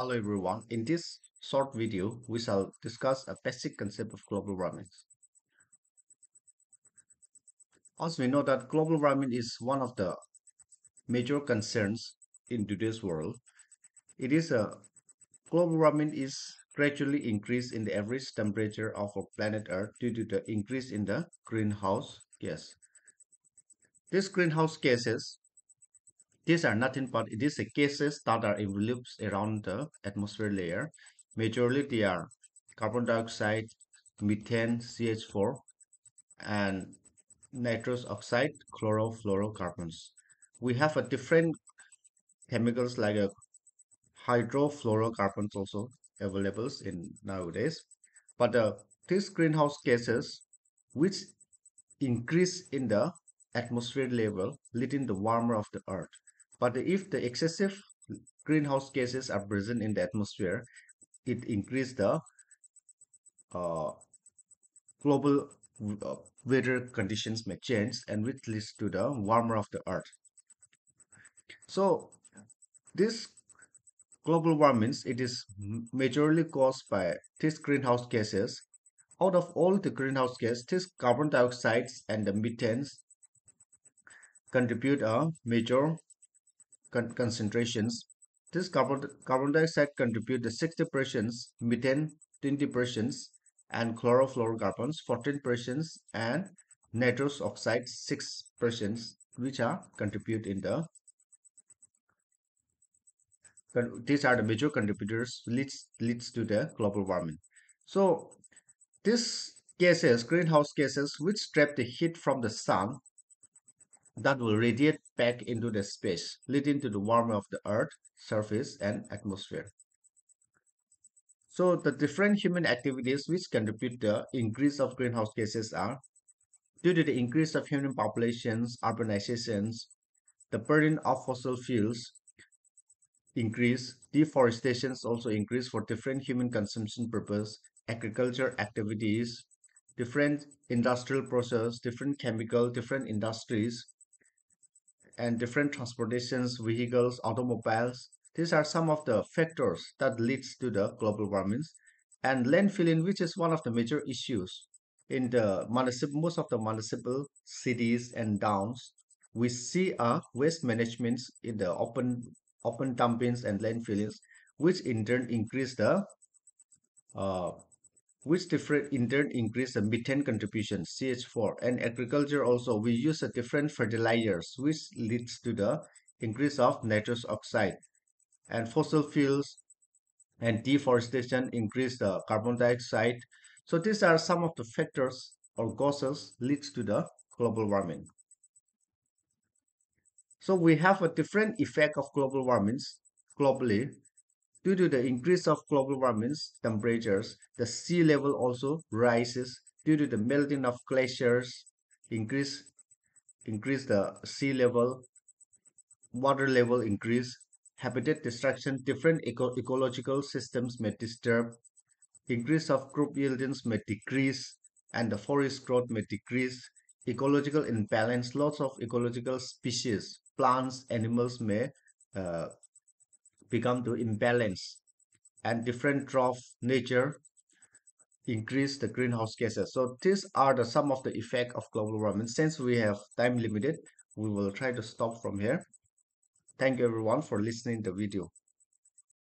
Hello everyone, in this short video we shall discuss a basic concept of global warming. As we know that global warming is one of the major concerns in today's world. It is a global warming is gradually increase in the average temperature of our planet Earth due to the increase in the greenhouse gas. These greenhouse gases these are nothing but it is the gases that are enveloped around the atmosphere layer. Majorly they are carbon dioxide, methane, CH4, and nitrous oxide, chlorofluorocarbons. We have a different chemicals like a hydrofluorocarbons also available in nowadays. But uh, these greenhouse gases which increase in the atmosphere level leading the warmer of the earth but if the excessive greenhouse gases are present in the atmosphere, it increases the uh, global uh, weather conditions may change and which leads to the warmer of the earth. So this global warmings, it is majorly caused by these greenhouse gases. Out of all the greenhouse gases, these carbon dioxide and the methane contribute a major con concentrations. This carbon, carbon dioxide contribute the 6 percent, methane 20 percent, and chlorofluorocarbons 14 percent, and nitrous oxide 6 percent, which are contribute in the these are the major contributors leads leads to the global warming. So these gases, greenhouse gases, which trap the heat from the sun that will radiate back into the space, leading to the warming of the Earth surface and atmosphere. So the different human activities which contribute the increase of greenhouse gases are due to the increase of human populations, urbanizations, the burning of fossil fuels increase, deforestation also increase for different human consumption purpose, agriculture activities, different industrial process, different chemical, different industries, and different transportations, vehicles, automobiles. These are some of the factors that leads to the global warming. And landfilling, which is one of the major issues in the municipal, most of the municipal cities and towns, we see a waste management in the open open dumpings and landfillings, which in turn increase the uh, which different in turn increase the methane contribution CH4 and agriculture also we use a different fertilizers which leads to the increase of nitrous oxide. And fossil fuels and deforestation increase the carbon dioxide. So these are some of the factors or causes leads to the global warming. So we have a different effect of global warmings globally Due to the increase of global warming temperatures, the sea level also rises. Due to the melting of glaciers, increase, increase the sea level, water level increase, habitat destruction, different eco ecological systems may disturb, increase of crop yieldings may decrease, and the forest growth may decrease, ecological imbalance, lots of ecological species, plants, animals may uh, become to imbalance and different drop nature increase the greenhouse gases. So these are the some of the effect of global warming. Since we have time limited we will try to stop from here. Thank you everyone for listening the video